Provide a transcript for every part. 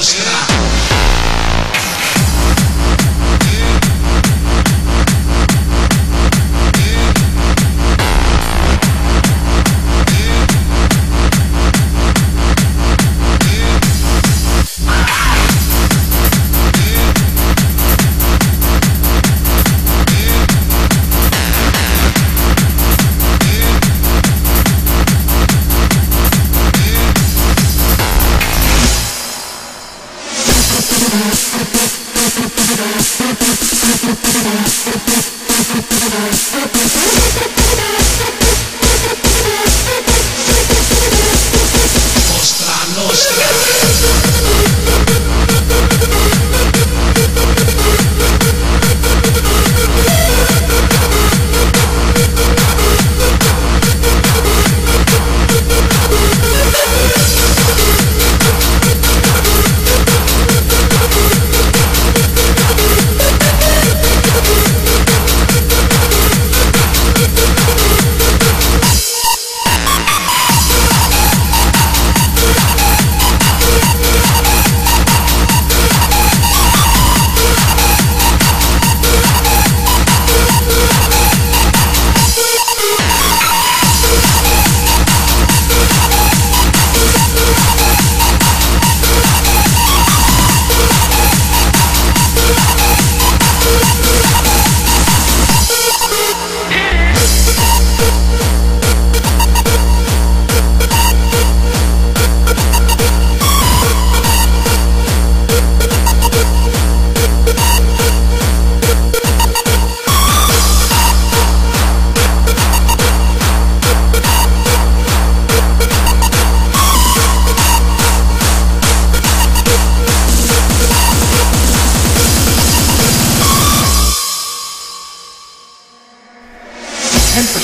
Nostra.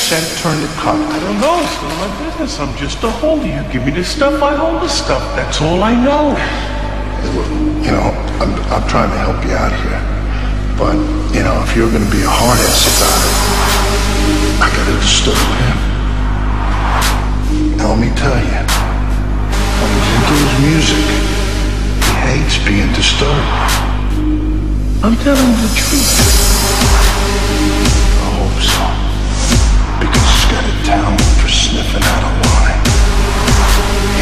10% turn to cut. I don't know. It's none of my business. I'm just a holder. You give me the stuff, I hold the stuff. That's all I know. You know, I'm, I'm trying to help you out here. But, you know, if you're gonna be a hard ass about it, I gotta disturb him. Now let me tell you, when he's into his music, he hates being disturbed. I'm telling you the truth.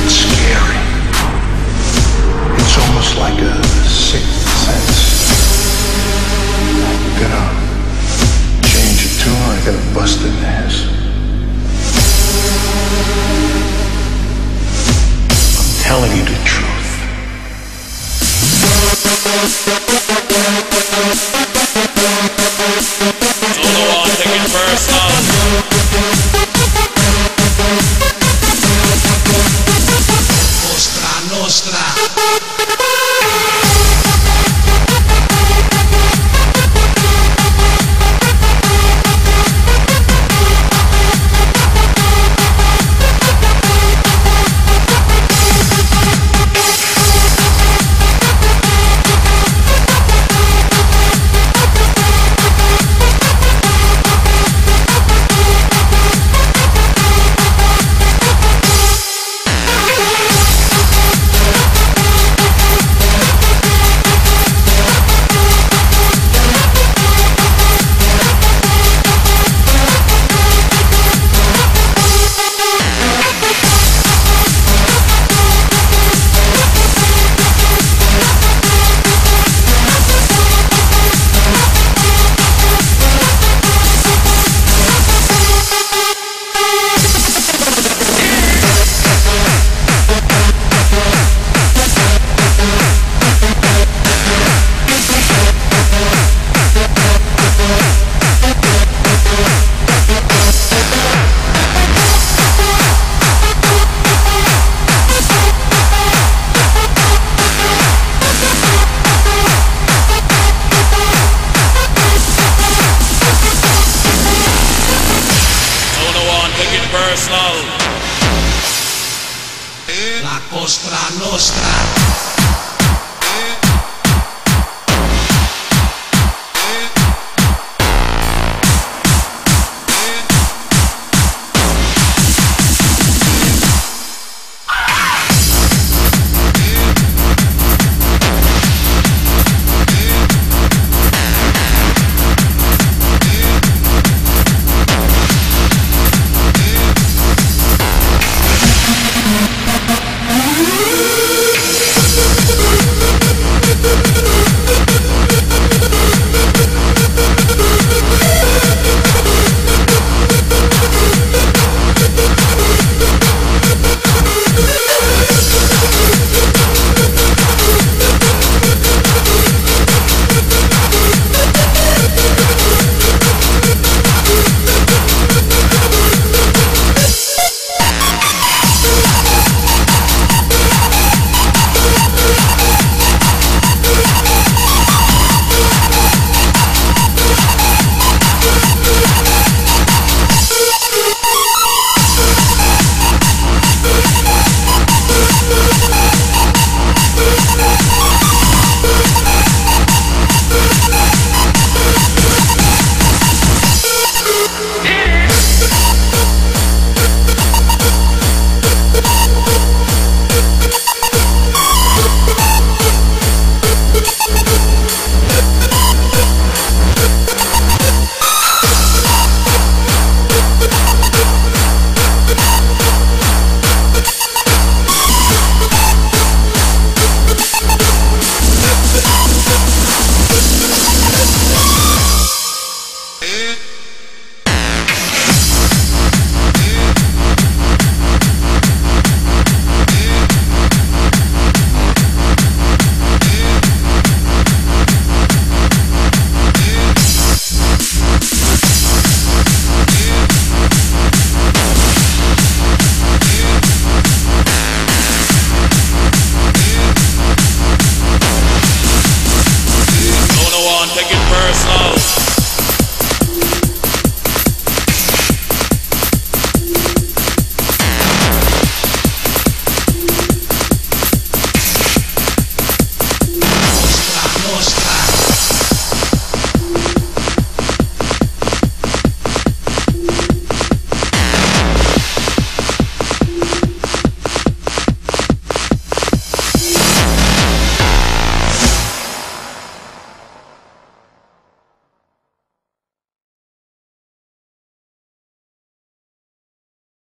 It's scary. It's almost like a sixth sense. I'm gonna change a tune, I gotta bust in there. la costra nostra.